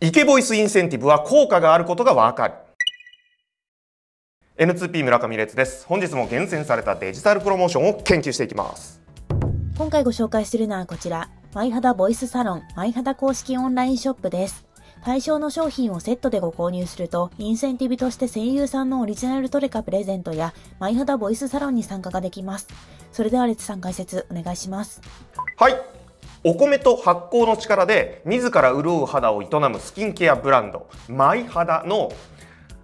イケボイスインセンティブは効果があることがわかる N2P 村上列です本日も厳選されたデジタルプロモーションを研究していきます今回ご紹介するのはこちら、マイハダボイスサロン、マイハダ公式オンラインショップです。対象の商品をセットでご購入すると、インセンティブとして声優さんのオリジナルトレカプレゼントや、マイハダボイスサロンに参加ができます。それでは列さん解説お願いします。はいお米と発酵の力で自ら潤う肌を営むスキンケアブランドマイ肌の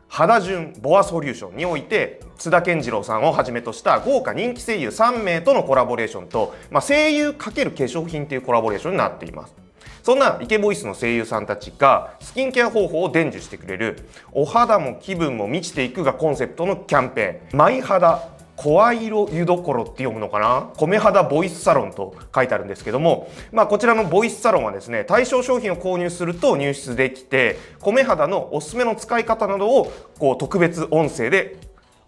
肌順ボアソリューションにおいて津田健次郎さんをはじめとした豪華人気声優3名とのコラボレーションと、まあ、声優×化粧品というコラボレーションになっています。そんなイケボイスの声優さんたちがスキンケア方法を伝授してくれるお肌も気分も満ちていくがコンセプトのキャンペーンマイ肌声色湯どころって読むのかな？米肌ボイスサロンと書いてあるんですけども、まあ、こちらのボイスサロンはですね対象商品を購入すると入手できて米肌のおすすめの使い方などをこう特別音声で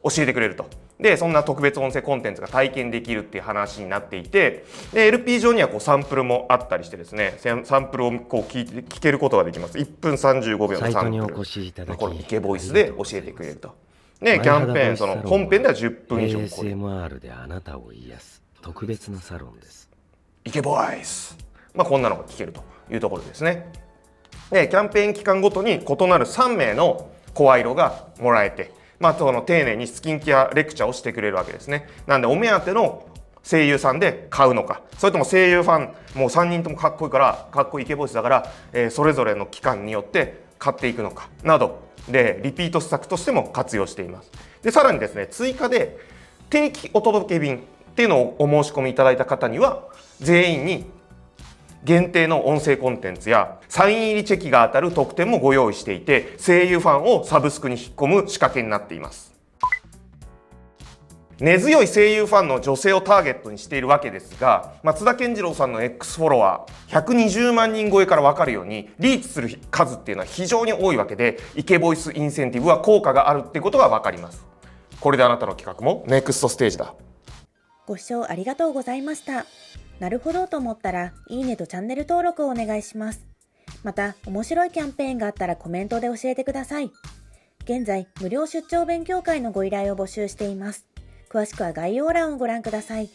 教えてくれると。でそんな特別音声コンテンツが体験できるっていう話になっていてで LP 上にはこうサンプルもあったりしてですねサンプルをこう聞いて聞けることができます1分35秒のサンプルこのイケボイスで教えてくれると。ね、キャンペーン、その本編では10分以上 ASMR であなたを癒す特別なサロンです。イケボイス。まあ、こんなのが聞けるというところですね。で、キャンペーン期間ごとに異なる3名の声色がもらえて、まあ、その丁寧にスキンケアレクチャーをしてくれるわけですね。なんで、お目当ての声優さんで買うのかそれとも声優ファンもう3人ともかっこいいからかっこいいイケボイスだから、えー、それぞれの期間によって買っていくのかなどでリピート施策としても活用しています。でさらにですね追加で定期お届け便っていうのをお申し込みいただいた方には全員に限定の音声コンテンツやサイン入りチェキが当たる特典もご用意していて声優ファンをサブスクに引っ込む仕掛けになっています。根強い声優ファンの女性をターゲットにしているわけですが松田健次郎さんの X フォロワー120万人超えから分かるようにリーチする数っていうのは非常に多いわけでイケボイスインセンティブは効果があるってことが分かります。これであなたの企画もネクストステージだ。ご視聴ありがとうございました。なるほどと思ったらいいねとチャンネル登録をお願いします。また面白いキャンペーンがあったらコメントで教えてください。現在無料出張勉強会のご依頼を募集しています。詳しくは概要欄をご覧ください。